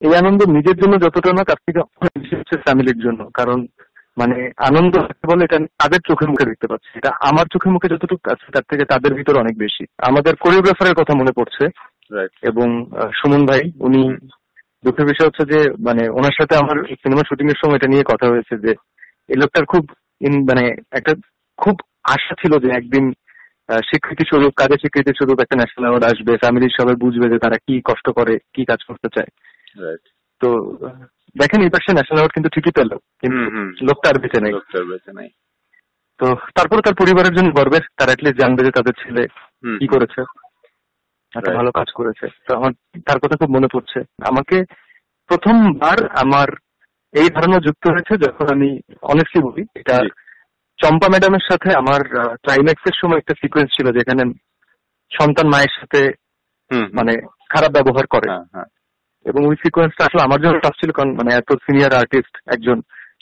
এই আনন্দ নিজের জন্য যতটা না তার থেকে হচ্ছে ফ্যামিলির জন্য। কারণ মানে আনন্দ বলে এটা তাদের চোখে মুখে দেখতে পাচ্ছি। এটা আমার চোখে মুখে যতটুকু আছে তার থেকে তাদের ভিতরে অনেক বেশি। আমাদের কোরিওগ্রাফারের কথা মনে পড়ছে। এবং সুমন ভাই উনি দুঃখের বিষয় হচ্ছে যে মানে ওনার সাথে আমার সিনেমা শুটিং এর সময় এটা নিয়ে কথা হয়েছে যে এই লোকটার খুব মানে একটা খুব আশা ছিল যে একদিন স্বীকৃতি স্বরূপ কাজের স্বীকৃতি স্বরূপ একটা ন্যাশনাল অ্যাওয়ার্ড আসবে ফ্যামিলির সবাই বুঝবে যে তারা কি কষ্ট করে কি কাজ করতে চায়। তো দেখেন এই পাশে ন্যাশনাল অ্যাওয়ার্ড কিন্তু ঠিকই পেল কিন্তু। লোকটা আর বেঁচে নেই। ডক্টর বেঁচে নাই। তো তারপরে তার পরিবারের জন্য গর্বের তারা অ্যাটলিস্ট জানবে যে তাদের ছেলে কি করেছে একটা ভালো কাজ করেছে। তো আমার তার কথা খুব মনে পড়ছে। আমাকে প্রথমবার আমার এই ধারণা যুক্ত হয়েছে যখন আমি অনেস্টলি বলি এটা। চম্পা ম্যাডামের সাথে আমার ক্লাইম্যাক্স এর সময় একটা সিকোয়েন্স ছিল যেখানে সন্তান মায়ের সাথে মানে খারাপ ব্যবহার করে। হ্যাঁ হ্যাঁ। এবং ওই সিকোয়েন্সটা আসলে আমার জন্য টাফ ছিল কারণ মানে এত সিনিয়র আর্টিস্ট একজন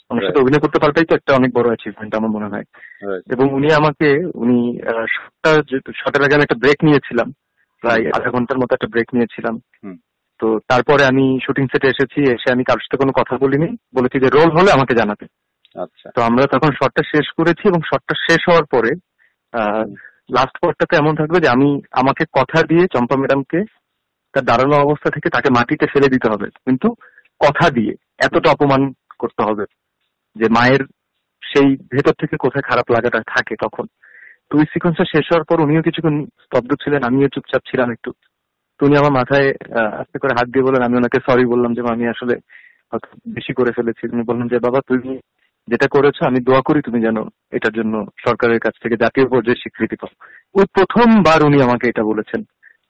আমার সাথে অভিনয় করতে পারতেই তো একটা অনেক বড় অ্যাচিভমেন্ট আমার মনে হয়। এবং উনি আমাকে উনি শটটা শটের আগে আমি একটা ব্রেক নিয়েছিলাম প্রায় আধা ঘণ্টার মতো একটা ব্রেক নিয়েছিলাম। তো তারপরে আমি শুটিং সেটে এসেছি এসে আমি কারোর সাথে কোনো কথা বলিনি বলেছি যে রোল হলে আমাকে জানাতে। আচ্ছা। তো আমরা তখন শটটা শেষ করেছি এবং শটটা শেষ হওয়ার পরে লাস্ট পর্টটাতে এমন থাকবে যে আমি আমাকে কথা দিয়ে চম্পা ম্যাডামকে তার দাঁড়ানো অবস্থা থেকে তাকে মাটিতে ফেলে দিতে হবে। কিন্তু কথা দিয়ে এতটা অপমান করতে হবে যে মায়ের সেই ভেতর থেকে কোথায় খারাপ লাগাটা থাকে তখন। তো ওই সিকোয়েন্সটা শেষ হওয়ার পর উনিও কিছুক্ষণ স্তব্ধ ছিলেন, আমিও চুপচাপ ছিলাম একটু। তো উনি আমার মাথায় আস্তে করে হাত দিয়ে বললেন, আমি ওনাকে সরি বললাম যে আমি আসলে বেশি করে ফেলেছি। উনি বললেন যে, বাবা, তুমি যেটা করেছ, আমি দোয়া করি তুমি যেন এটার জন্য সরকারের কাছ থেকে জাতীয় পর্যায়ে স্বীকৃতি পাও। ওই প্রথমবার উনি আমাকে এটা বলেছেন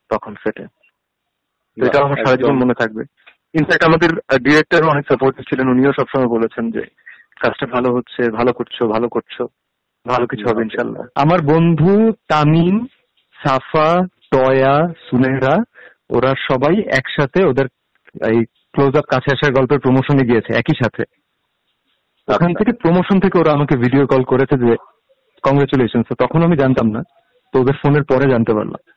তখন সেটা। তো এটা আমার সারা জীবন মনে থাকবে। ইনফ্যাক্ট আমাদের ডিরেক্টর অনেক সাপোর্টিভ ছিলেন উনিও সবসময় বলেছেন যে কাজটা ভালো হচ্ছে ভালো করছ ভালো করছ ভালো কিছু হবে ইনশাল্লাহ আমার বন্ধু তামিম সাফা টয়া সুনেহরা ওরা সবাই একসাথে ওদের এই ক্লোজ আপ কাছে আসার গল্পের প্রমোশনে গিয়েছে একই সাথে। ওখান আচ্ছা। থেকে প্রমোশন থেকে ওরা আমাকে ভিডিও কল করেছে যে কংগ্রেচুলেশন তখন আমি জানতাম না তো ওদের ফোনের পরে জানতে পারলাম।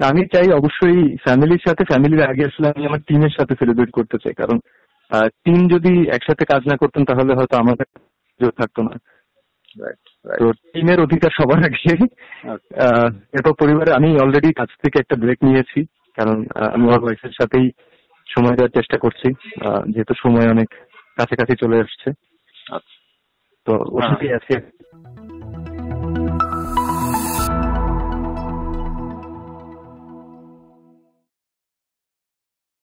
আমি চাই অবশ্যই ফ্যামিলির সাথে ফ্যামিলির আগে আসলে আমি আমার টিমের সাথে সেলিব্রেট করতে চাই। কারণ টিম যদি একসাথে কাজ না করতেন তাহলে হয়তো আমাদের জোর থাকতো না। রাইট তো টিমের অধিকার সবার আগে। এরপর পরিবারে আমি অলরেডি কাজ থেকে একটা ব্রেক নিয়েছি। কারণ আমি আমার ওয়াইফের সাথেই সময় দেওয়ার চেষ্টা করছি। যেহেতু সময় অনেক কাছাকাছি চলে আসছে। আচ্ছা। তো ওর। সাথেই আছি।